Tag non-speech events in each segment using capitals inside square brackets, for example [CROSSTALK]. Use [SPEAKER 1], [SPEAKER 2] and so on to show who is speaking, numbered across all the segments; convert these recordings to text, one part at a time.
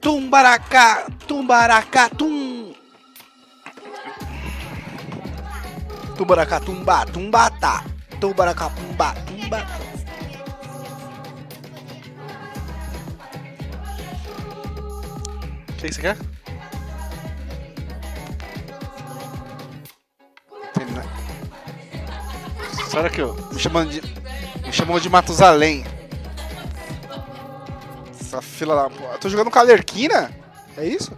[SPEAKER 1] Tumbaracá, tumbaracá, tum. Tumbaracá, tumba, tumbata. Tumbaracá, tumba, tumba. O que você quer? Sai daqui, ó. Me chamando de. Me chamando de Matusalém. Essa fila da. porra. Tô jogando com a Lerquina? É isso?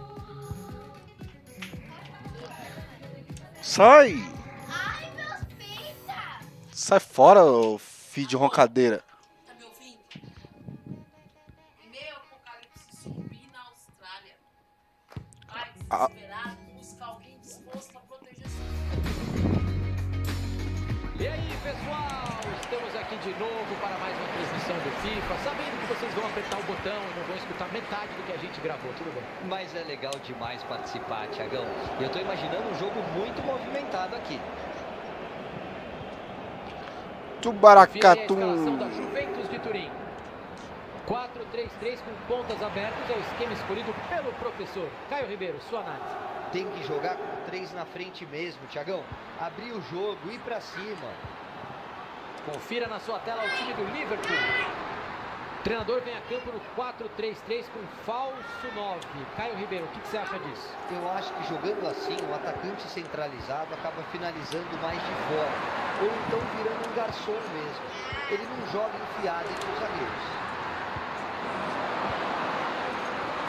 [SPEAKER 1] Sai! Sai fora, ô filho de roncadeira.
[SPEAKER 2] Vão apertar o botão e não vão escutar metade do que a gente gravou, tudo bem?
[SPEAKER 3] Mas é legal demais participar, Tiagão. E eu tô imaginando um jogo muito movimentado aqui.
[SPEAKER 1] Tubaracatum.
[SPEAKER 2] da Juventus de Turim. 4-3-3 com pontas abertas é o esquema escolhido pelo professor. Caio Ribeiro, sua análise.
[SPEAKER 3] Tem que jogar com três na frente mesmo, Tiagão. Abrir o jogo, ir pra cima.
[SPEAKER 2] Confira na sua tela o time do Liverpool. O treinador vem a campo no 4-3-3 com falso 9. Caio Ribeiro, o que, que você acha disso?
[SPEAKER 3] Eu acho que jogando assim, o atacante centralizado acaba finalizando mais de fora. Ou então virando um garçom mesmo. Ele não joga enfiado entre os zagueiros.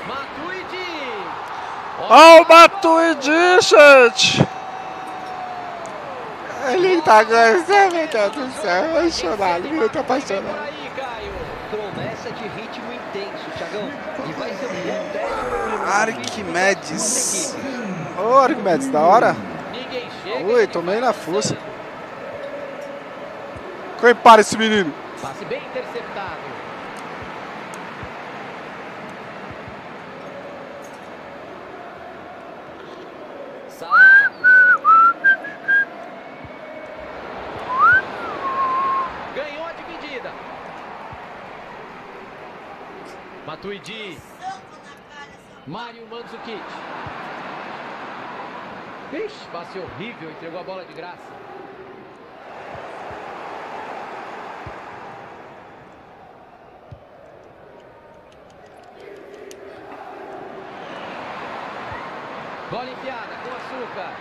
[SPEAKER 2] Matuidi!
[SPEAKER 1] Ó o Matuidi, gente! Ele tá gostando, meu Deus do céu. Apaixonado, muito apaixonado. Arquimedes. Ô, Arquimedes, da hora?
[SPEAKER 2] Ninguém chega.
[SPEAKER 1] Ui, tomei na força. Quem para esse menino?
[SPEAKER 2] Passe bem interceptado. Ganhou a dividida. Matuidi. Mário Mandzukic. Ixi, passe horrível, entregou a bola de graça. Bola enfiada com açúcar.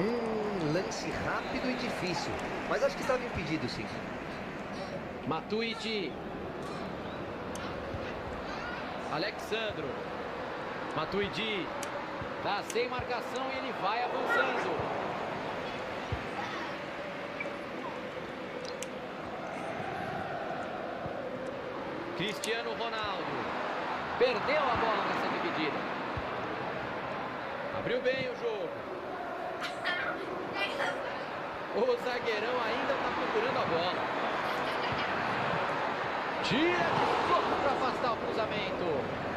[SPEAKER 3] Hum, lance rápido e difícil. Mas acho que estava impedido, sim.
[SPEAKER 2] Matuidi. Alexandro. Matuidi. Tá sem marcação e ele vai avançando. Cristiano Ronaldo. Perdeu a bola nessa dividida. Abriu bem o jogo. O zagueirão ainda está procurando a bola. Tira de soco para afastar o cruzamento.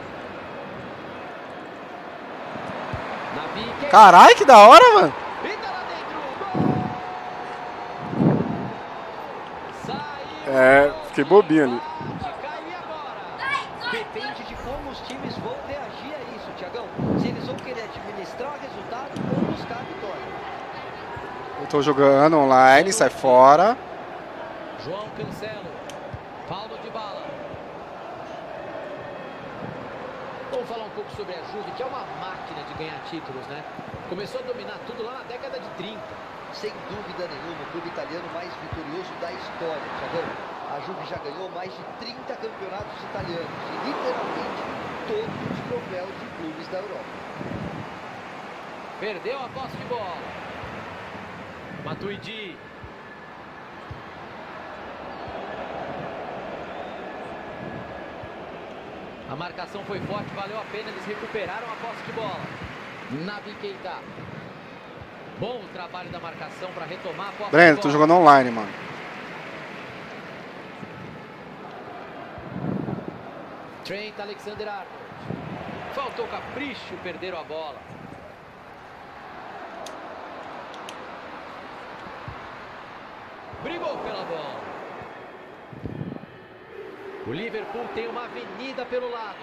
[SPEAKER 2] Nabi que
[SPEAKER 1] Caralho, que da hora, mano. É, fiquei bobinho ali.
[SPEAKER 3] Depende de como os times vão reagir a isso, Tiagão. Se eles vão querer administrar o resultado ou buscar a vitória.
[SPEAKER 1] Eu tô jogando online, sai fora.
[SPEAKER 2] João Cancelo. Paulo de Bala. Vamos falar um pouco sobre a Juve, que é uma máquina de ganhar títulos, né? Começou a dominar tudo lá na década de 30.
[SPEAKER 3] Sem dúvida nenhuma, o clube italiano mais vitorioso da história, Tiagão. A Juve já ganhou mais de 30 campeonatos italianos e literalmente todos os troféus de clubes da Europa.
[SPEAKER 2] Perdeu a posse de bola. Matuidi. A marcação foi forte, valeu a pena, eles recuperaram a posse de bola. Nabi Keita. Bom trabalho da marcação para retomar a posse
[SPEAKER 1] Breno,
[SPEAKER 2] de
[SPEAKER 1] tô
[SPEAKER 2] bola.
[SPEAKER 1] jogando online, mano.
[SPEAKER 2] Trent Alexander-Arnold. Faltou capricho, perderam a bola. Brigou pela bola. O Liverpool tem uma avenida pelo lado.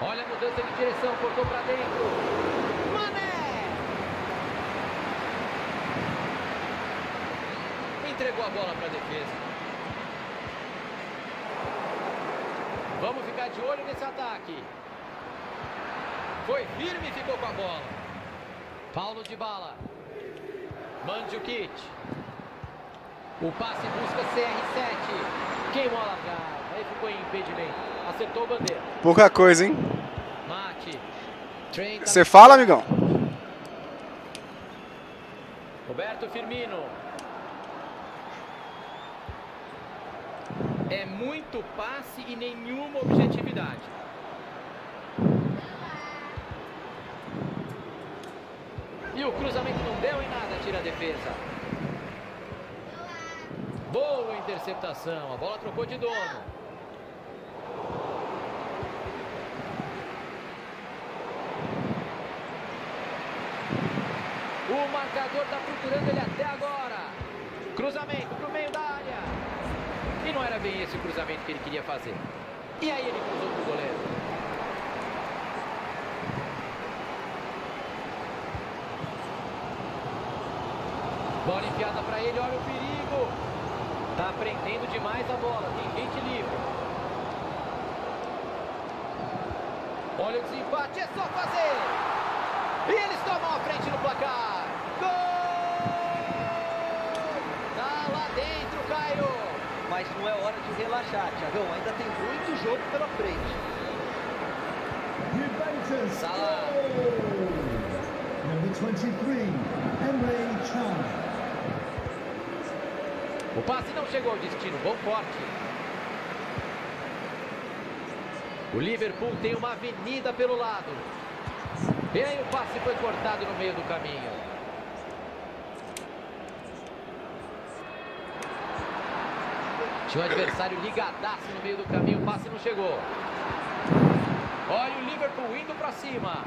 [SPEAKER 2] Olha a mudança de direção, cortou pra dentro. Mané! Entregou a bola pra defesa. Vamos ficar de olho nesse ataque. Foi firme e ficou com a bola. Paulo de bala. Mandzukic. O passe busca CR7. Queimou a largada. Aí ficou em impedimento. Acertou o bandeira.
[SPEAKER 1] Pouca coisa, hein?
[SPEAKER 2] Mate. Trent
[SPEAKER 1] Você fala, amigão?
[SPEAKER 2] Roberto Firmino. É muito passe e nenhuma objetividade. E o cruzamento não deu em nada, tira a defesa. Boa interceptação, a bola trocou de dono. O marcador está procurando ele até agora. Cruzamento para o meio da área. E não era bem esse o cruzamento que ele queria fazer. E aí ele cruzou para o goleiro. Bola enfiada para ele, olha o perigo. Tá prendendo demais a bola, tem gente livre. Olha o desempate, é só fazer. E eles tomam a frente no placar. Gol! Tá lá dentro, Cairo.
[SPEAKER 3] Mas não é hora de relaxar, Tiagão. Ainda tem muito jogo pela frente.
[SPEAKER 2] Salah.
[SPEAKER 4] goal! Number 23, Emre Can.
[SPEAKER 2] O passe não chegou ao destino, bom corte. O Liverpool tem uma avenida pelo lado. E aí o passe foi cortado no meio do caminho. Tinha um adversário ligadaço no meio do caminho, o passe não chegou. Olha o Liverpool indo para cima.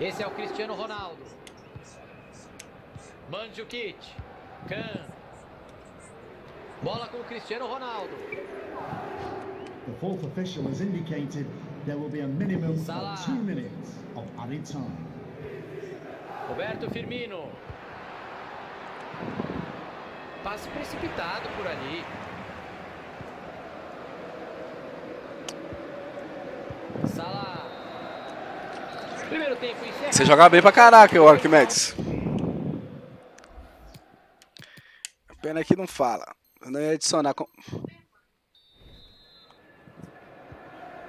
[SPEAKER 2] Esse é o Cristiano Ronaldo. Mandzukic. Can. Bola com o Cristiano Ronaldo.
[SPEAKER 4] The fourth official has indicated there will be a minimum
[SPEAKER 2] Salah.
[SPEAKER 4] of two minutes of added time.
[SPEAKER 2] Roberto Firmino. Passe precipitado por ali. Salah. Primeiro tempo encerrado.
[SPEAKER 1] Você joga bem pra caraca, o Arquimedes. Pena que não fala. Eu não ia adicionar. com-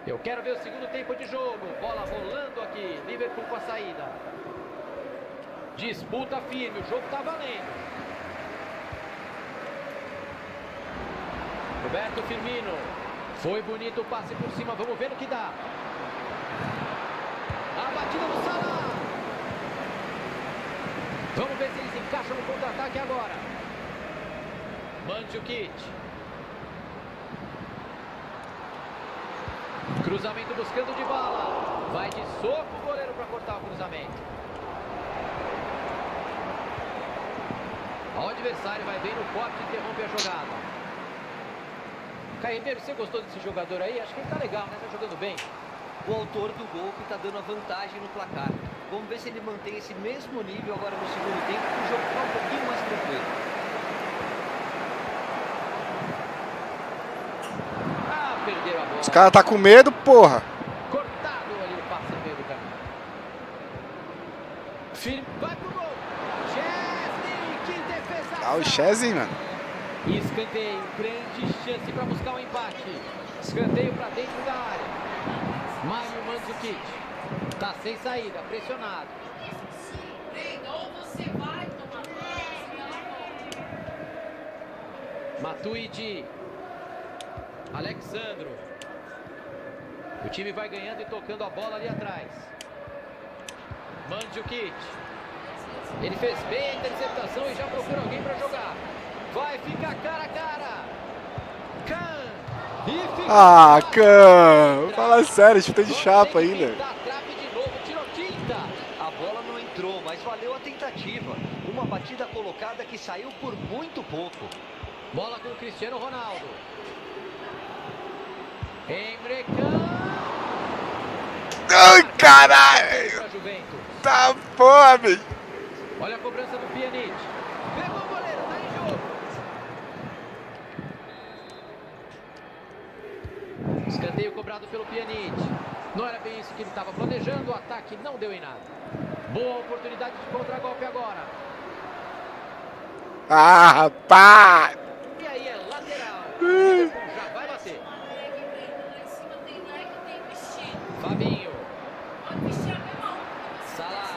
[SPEAKER 2] Eu quero ver o segundo tempo de jogo. Bola rolando aqui. Liverpool com a saída. Disputa firme. O jogo tá valendo. Roberto Firmino. Foi bonito o passe por cima. Vamos ver o que dá. Do Salah. Vamos ver se eles encaixam no contra-ataque agora. Mandzukic. Cruzamento buscando de bala. Vai de soco o goleiro para cortar o cruzamento. O adversário vai bem no corte e interrompe a jogada. Caio Ribeiro, você gostou desse jogador aí? Acho que ele tá legal, né? Tá jogando bem.
[SPEAKER 3] O autor do gol que está dando a vantagem no placar. Vamos ver se ele mantém esse mesmo nível agora no segundo tempo, para o jogo ficar um pouquinho mais tranquilo.
[SPEAKER 2] Ah, perderam a bola.
[SPEAKER 1] Os caras tá com medo, porra.
[SPEAKER 2] Cortado ali o passe meio do caminho. Firme, vai pro gol. Chesney, que defesa.
[SPEAKER 1] Ah, o Chesney, mano.
[SPEAKER 2] Escanteio, grande chance para buscar o empate. Escanteio para dentro da área. Mandzukic. Tá sem saída, pressionado. Matuidi. Alexandro. O time vai ganhando e tocando a bola ali atrás. Mandzukic. Ele fez bem a interceptação e já procura alguém para jogar. Vai ficar cara a cara.
[SPEAKER 1] Ah. Can. Fala sério, chuta de chapa ainda.
[SPEAKER 3] A bola não entrou, mas valeu a tentativa. Uma batida colocada que saiu por muito pouco.
[SPEAKER 2] Bola com o Cristiano Ronaldo. Emre Can.
[SPEAKER 1] Ai, caralho! Tá fome!
[SPEAKER 2] Olha a cobrança do Pjanic. Pegou o goleiro, tá em jogo. Escanteio cobrado pelo Pjanic. Não era bem isso que ele estava planejando. O ataque não deu em nada. Boa oportunidade de contragolpe agora.
[SPEAKER 1] Ah, rapaz!
[SPEAKER 2] E aí é lateral. Já vai bater. Fabinho. Salah.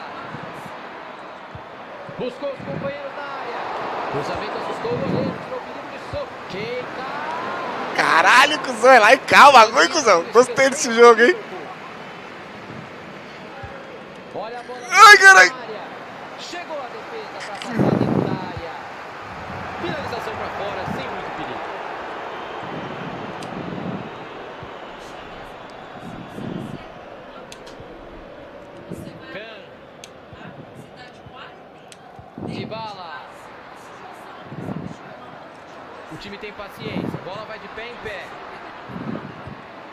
[SPEAKER 2] Buscou os companheiros na área. Cruzamento assustou o goleiro. Tirou o perigo de soco. Keita.
[SPEAKER 1] Caralho, cuzão, é lá e o bagulho, cuzão. Gostei desse jogo, hein?
[SPEAKER 2] Olha a bola.
[SPEAKER 1] Ai, caralho.
[SPEAKER 2] na área. Chegou a defesa para passar dentro da área. Finalização para fora, sem muito perigo.
[SPEAKER 5] Você vai
[SPEAKER 2] Can,
[SPEAKER 5] à cidade quatro.
[SPEAKER 2] de bala. O time tem paciência. Bola vai de pé em pé.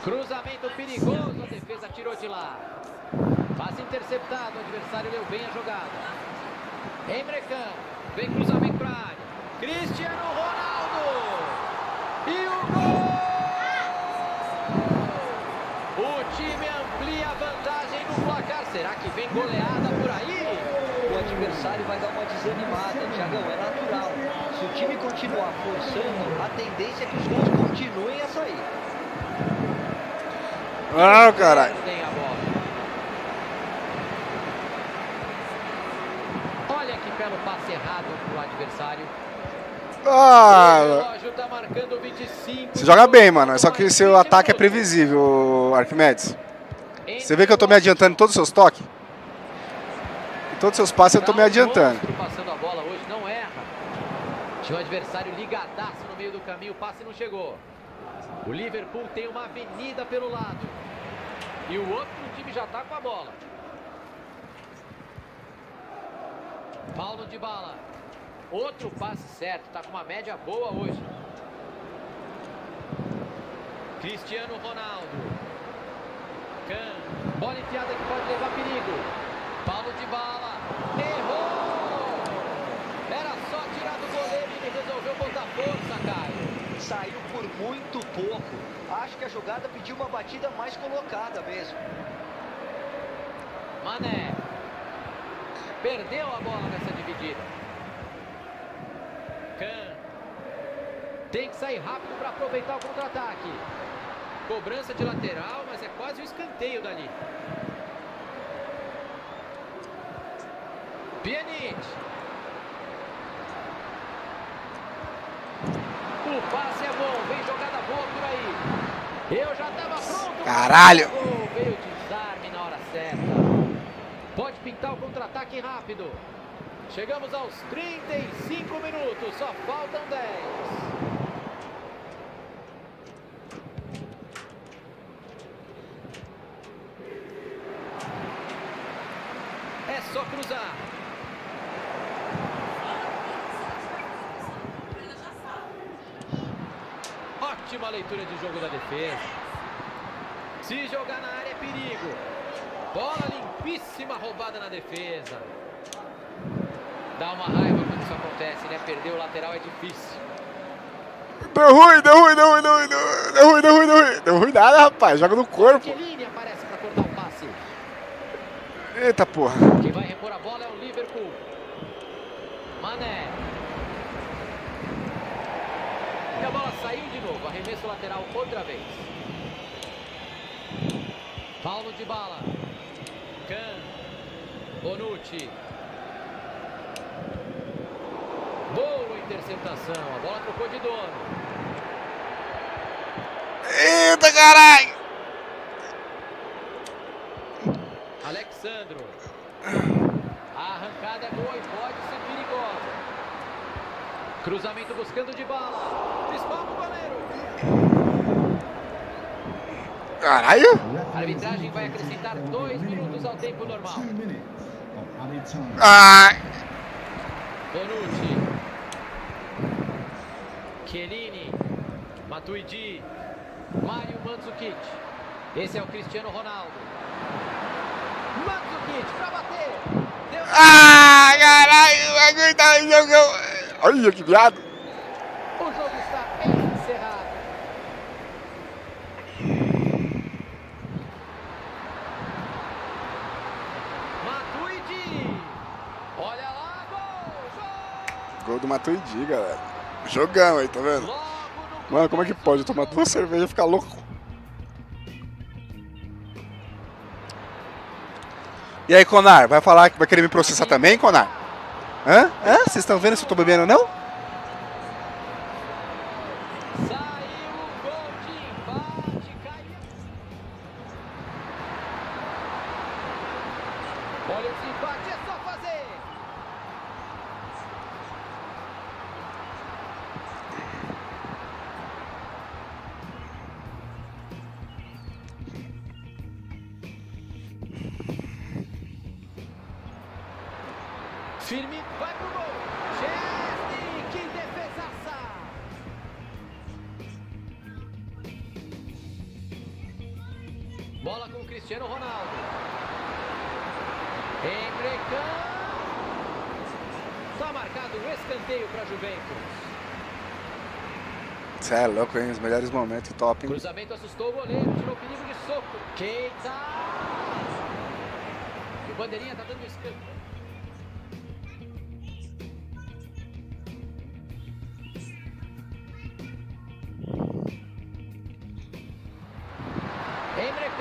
[SPEAKER 2] Cruzamento perigoso. A defesa tirou de lá. Passe interceptado. O adversário leu bem a jogada. Emre Can. Vem cruzamento para a área. Cristiano Ronaldo. E o gol! O time amplia a vantagem no placar. Será que vem goleada
[SPEAKER 3] adversário vai dar uma desanimada, Thiagão, é natural. Se o time continuar forçando, a tendência é que os gols continuem a sair.
[SPEAKER 1] Ah, caralho.
[SPEAKER 2] Olha que belo passe errado pro adversário.
[SPEAKER 1] Ah,
[SPEAKER 2] tá marcando 25.
[SPEAKER 1] você joga bem, mano. Só que seu ataque é previsível, Arquimedes. Você vê que eu tô me adiantando em todos os seus toques? Todos os seus passes eu tô me adiantando.
[SPEAKER 2] Monstro Passando a bola hoje, não erra. Tinha um adversário ligadaço no meio do caminho, o passe não chegou. O Liverpool tem uma avenida pelo lado. E o outro time já tá com a bola. Paulo de bala. Outro passe certo, tá com uma média boa hoje. Cristiano Ronaldo. Can. Bola enfiada que pode levar perigo. Paulo de bala. Errou! Era só tirar do goleiro e ele resolveu botar força, Caio.
[SPEAKER 3] Saiu por muito pouco. Acho que a jogada pediu uma batida mais colocada mesmo.
[SPEAKER 2] Mané. Perdeu a bola nessa dividida. Can. Tem que sair rápido para aproveitar o contra-ataque. Cobrança de lateral, mas é quase um escanteio dali. Pjanic. O passe é bom, vem jogada boa por aí. Eu já estava pronto.
[SPEAKER 1] Caralho.
[SPEAKER 2] Veio desarme na hora certa. Pode pintar o contra-ataque rápido. Chegamos aos 35 minutos, só faltam 10. É só cruzar. Ótima leitura de jogo da defesa. Se jogar na área é perigo. Bola limpíssima roubada na defesa. Dá uma raiva quando isso acontece, né? Perder o lateral é difícil.
[SPEAKER 1] Deu ruim, deu ruim, deu ruim, deu ruim, deu ruim, deu ruim, deu ruim. Deu ruim nada, rapaz. Joga no corpo.
[SPEAKER 2] Aparece para cortar o passe.
[SPEAKER 1] Eita porra.
[SPEAKER 2] Quem vai repor a bola é o Liverpool. Mané. E a bola saiu de novo. Arremesso lateral outra vez. Paulo de bala. Can. Bonucci. Boa interceptação. A bola trocou de dono.
[SPEAKER 1] Eita caralho.
[SPEAKER 2] Alexandro. A arrancada é boa e pode ser perigosa. Cruzamento buscando de bala. O.
[SPEAKER 1] Caralho.
[SPEAKER 2] A arbitragem vai acrescentar dois minutos ao tempo normal.
[SPEAKER 1] Ai.
[SPEAKER 2] Bonucci. Chiellini, Matuidi, Mário Mandzukic. Esse é o Cristiano Ronaldo. Mandzukic para bater. Deu
[SPEAKER 1] Ah, caralho, o bagulho tá jogando. Olha que viado.
[SPEAKER 2] O jogo está encerrado. Matuidi. Olha lá, gol, gol.
[SPEAKER 1] Gol do Matuidi, galera. Jogão aí, tá vendo? Mano, como é que pode tomar duas cervejas e ficar louco? E aí, Conar, vai falar que vai querer me processar também, Conar? Hã? Hã? Vocês estão vendo se eu tô bebendo ou não?
[SPEAKER 2] Bola com o Cristiano Ronaldo. Emre Can. Está marcado o escanteio para Juventus.
[SPEAKER 1] Você é louco, hein? Os melhores momentos, top, hein?
[SPEAKER 2] Cruzamento assustou o goleiro, tirou perigo de soco. Keita. E o bandeirinha tá dando escanteio.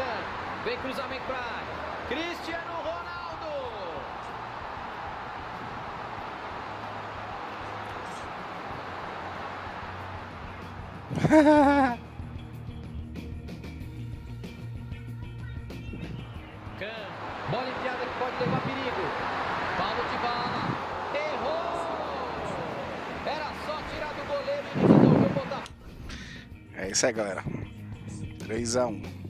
[SPEAKER 2] Can. Vem cruzamento para área. Cristiano Ronaldo. [LAUGHS] Bola enfiada que pode levar perigo. Paulo de bala. Errou. Era só tirar do goleiro e resolveu botar.
[SPEAKER 1] É isso aí, galera. 3x1.